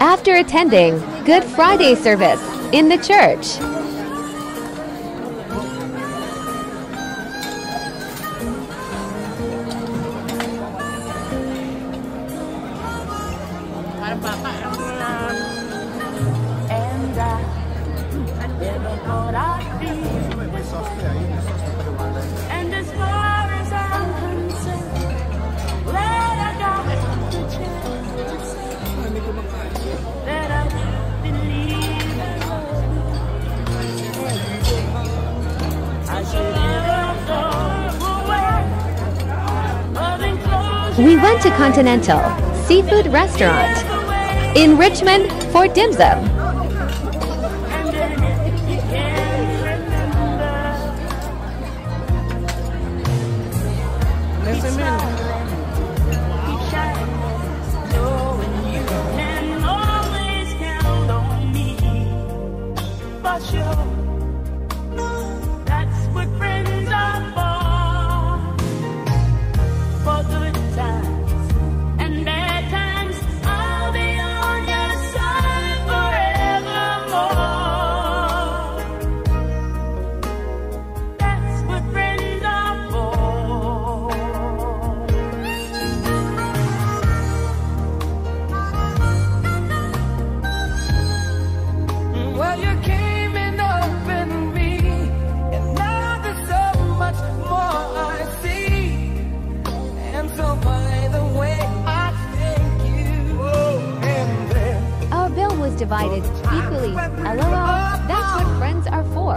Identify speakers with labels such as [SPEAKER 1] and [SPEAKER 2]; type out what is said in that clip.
[SPEAKER 1] after attending Good Friday service in the church.
[SPEAKER 2] And I,
[SPEAKER 1] We went to Continental, seafood restaurant, in Richmond for dim sum.
[SPEAKER 2] about you.
[SPEAKER 1] Our bill was divided equally. LOL, that's what friends are for.